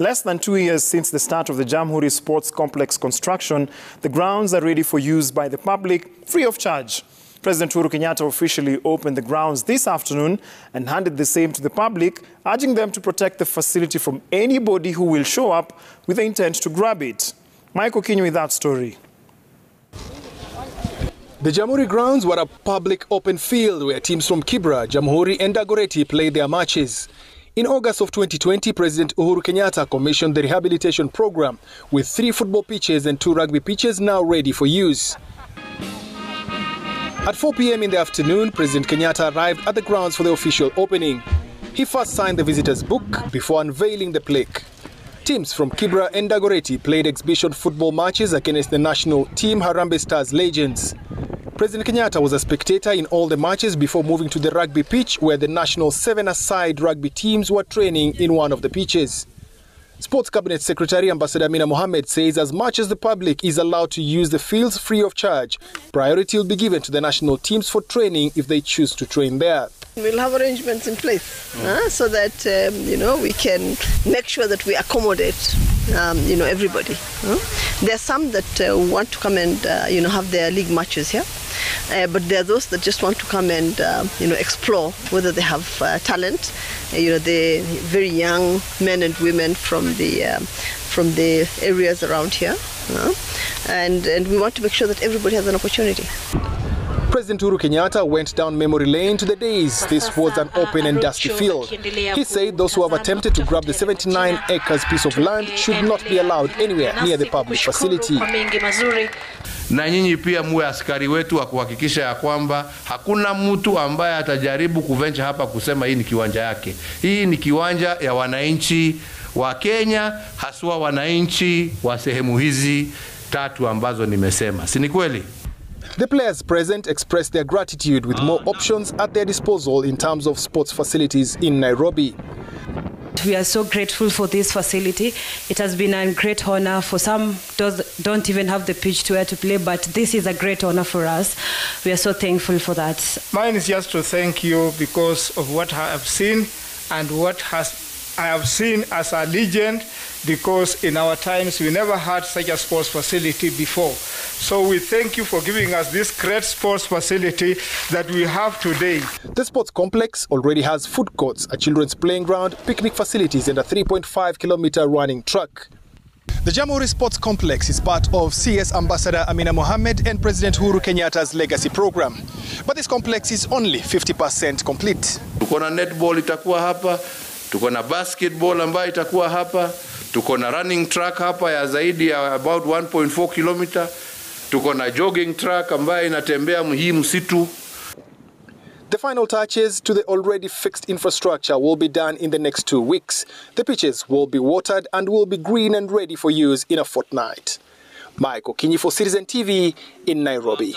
Less than two years since the start of the Jamhuri Sports Complex construction, the grounds are ready for use by the public free of charge. President Uhuru Kenyatta officially opened the grounds this afternoon and handed the same to the public, urging them to protect the facility from anybody who will show up with the intent to grab it. Michael Kinyo with that story. The Jamhuri grounds were a public open field where teams from Kibra, Jamhuri and Dagoretti played their matches. In August of 2020, President Uhuru Kenyatta commissioned the rehabilitation program with three football pitches and two rugby pitches now ready for use. At 4 p.m. in the afternoon, President Kenyatta arrived at the grounds for the official opening. He first signed the visitors' book before unveiling the plaque. Teams from Kibra and Dagoretti played exhibition football matches against the national team Harambee Stars legends. President Kenyatta was a spectator in all the matches before moving to the rugby pitch where the national seven-a-side rugby teams were training in one of the pitches. Sports Cabinet Secretary Ambassador Amina Mohammed says as much as the public is allowed to use the fields free of charge, priority will be given to the national teams for training if they choose to train there. We'll have arrangements in place uh, so that um, you know we can make sure that we accommodate um, you know everybody. Uh. There are some that uh, want to come and uh, you know have their league matches here, uh, but there are those that just want to come and uh, you know explore whether they have talent. you know the very young men and women from the um, from the areas around here, and and we want to make sure that everybody has an opportunity. President Uhuru Kenyatta went down memory lane to the days this was an open and dusty field. He said those who have attempted to grab the 79 acres piece of land should not be allowed anywhere near the public facility. Na nyinyi pia muwe askari wetu wa kuhakikisha ya kwamba hakuna mtu ambaye atajaribu kuvenja hapa kusema hii ni kiwanja yake. Hii ni kiwanja ya wananchi wa Kenya, haswa wananchi wa sehemu hizi tatu ambazo nimesema, si ni kweli? The players present expressed their gratitude with more ah, options at their disposal in terms of sports facilities in Nairobi. We are so grateful for this facility. It has been a great honor for some does, don't even have the pitch to where to play, but this is a great honor for us. We are so thankful for that. Mine is just to thank you because of what I have seen and what has I have seen as a legend because in our times we never had such a sports facility before. So we thank you for giving us this great sports facility that we have today. The sports complex already has food courts, a children's playing ground, picnic facilities and a 3.5 kilometer running track. The Jamhuri Sports Complex is part of CS Ambassador Amina Mohammed and President Uhuru Kenyatta's legacy program. But this complex is only 50% complete. Tuko na netball itakuwa hapa, tuko na basketball ambayo itakuwa hapa, tuko na running track hapa ya zaidi ya about 1.4 kilomita, tuko na jogging track ambayo inatembea hii msitu. The final touches to the already fixed infrastructure will be done in the next two weeks. The pitches will be watered and will be green and ready for use in a fortnight. Michael Kinyi for Citizen TV in Nairobi.